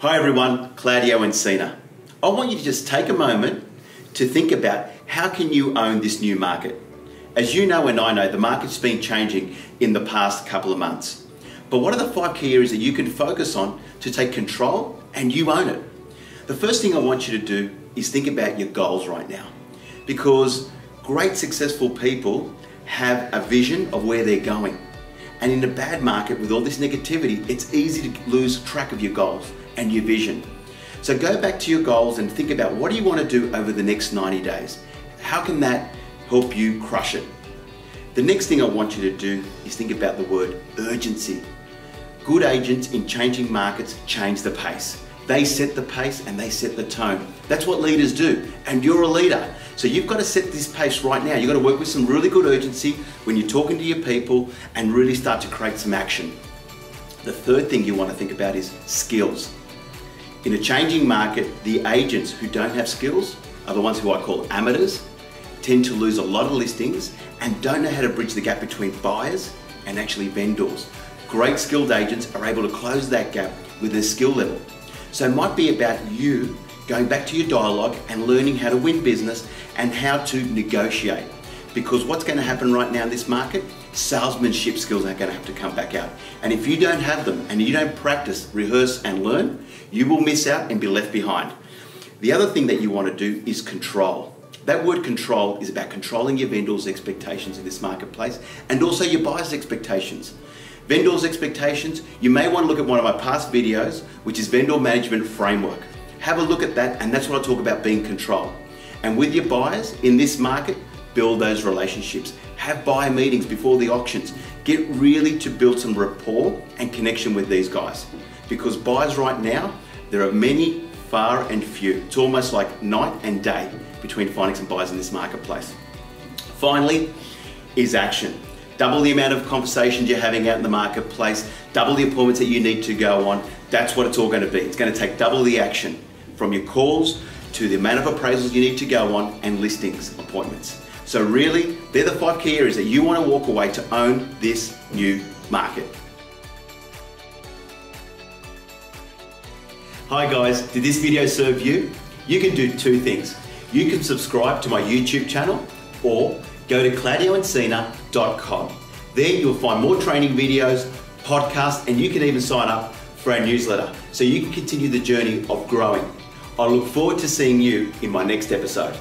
Hi everyone, Claudio Encina. I want you to just take a moment to think about how can you own this new market. As you know and I know, the market's been changing in the past couple of months. But what are the five key areas that you can focus on to take control and you own it? The first thing I want you to do is think about your goals right now. Because great successful people have a vision of where they're going. And in a bad market with all this negativity, it's easy to lose track of your goals and your vision. So go back to your goals and think about what do you want to do over the next 90 days? How can that help you crush it? The next thing I want you to do is think about the word urgency. Good agents in changing markets change the pace. They set the pace and they set the tone. That's what leaders do, and you're a leader. So you've got to set this pace right now. You've got to work with some really good urgency when you're talking to your people and really start to create some action. The third thing you want to think about is skills. In a changing market, the agents who don't have skills are the ones who I call amateurs, tend to lose a lot of listings and don't know how to bridge the gap between buyers and actually vendors. Great skilled agents are able to close that gap with their skill level. So it might be about you going back to your dialogue and learning how to win business and how to negotiate. Because what's going to happen right now in this market, salesmanship skills are going to have to come back out. And if you don't have them and you don't practice, rehearse, and learn, you will miss out and be left behind. The other thing that you want to do is control. That word control is about controlling your vendors' expectations in this marketplace and also your buyers' expectations. Vendors' expectations, you may want to look at one of my past videos, which is Vendor Management Framework. Have a look at that, and that's what I talk about being control. And with your buyers in this market, build those relationships. Have buyer meetings before the auctions. Get really to build some rapport and connection with these guys. Because buyers right now, there are many, far and few. It's almost like night and day between finding some buyers in this marketplace. Finally, is action double the amount of conversations you're having out in the marketplace, double the appointments that you need to go on. That's what it's all going to be. It's going to take double the action from your calls to the amount of appraisals you need to go on and listings appointments. So really, they're the five key areas that you want to walk away to own this new market. Hi guys, did this video serve you? You can do two things. You can subscribe to my YouTube channel or go to claudioencina.com. There you'll find more training videos, podcasts, and you can even sign up for our newsletter so you can continue the journey of growing. I look forward to seeing you in my next episode.